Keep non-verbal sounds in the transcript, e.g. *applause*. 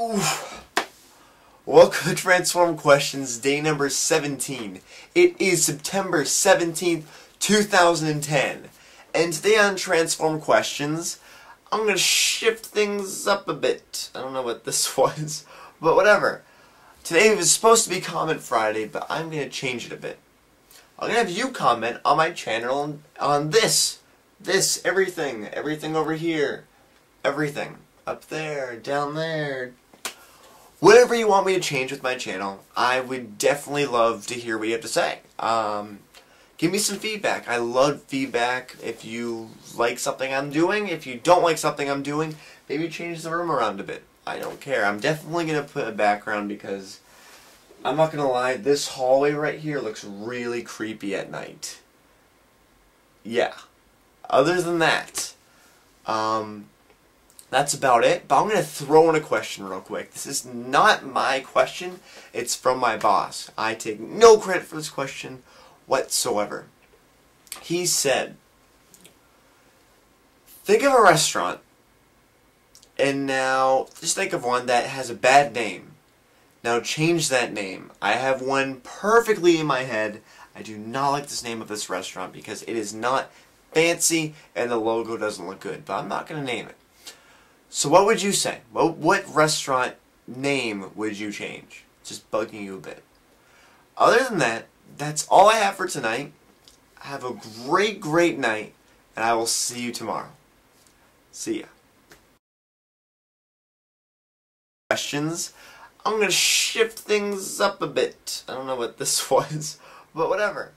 Oof. Welcome to Transform Questions, day number 17. It is September 17th, 2010. And today on Transform Questions, I'm going to shift things up a bit. I don't know what this *laughs* was, but whatever. Today was supposed to be Comment Friday, but I'm going to change it a bit. I'm going to have you comment on my channel on this. This, everything. Everything over here. Everything. Up there, down there. Whatever you want me to change with my channel, I would definitely love to hear what you have to say. Um, give me some feedback. I love feedback. If you like something I'm doing, if you don't like something I'm doing, maybe change the room around a bit. I don't care. I'm definitely going to put a background because I'm not going to lie, this hallway right here looks really creepy at night. Yeah. Other than that, um, that's about it. But I'm going to throw in a question real quick. This is not my question. It's from my boss. I take no credit for this question whatsoever. He said, think of a restaurant and now just think of one that has a bad name. Now change that name. I have one perfectly in my head. I do not like this name of this restaurant because it is not fancy and the logo doesn't look good. But I'm not going to name it. So what would you say? What, what restaurant name would you change? Just bugging you a bit. Other than that, that's all I have for tonight. Have a great, great night, and I will see you tomorrow. See ya. Questions? I'm going to shift things up a bit. I don't know what this *laughs* was, but whatever.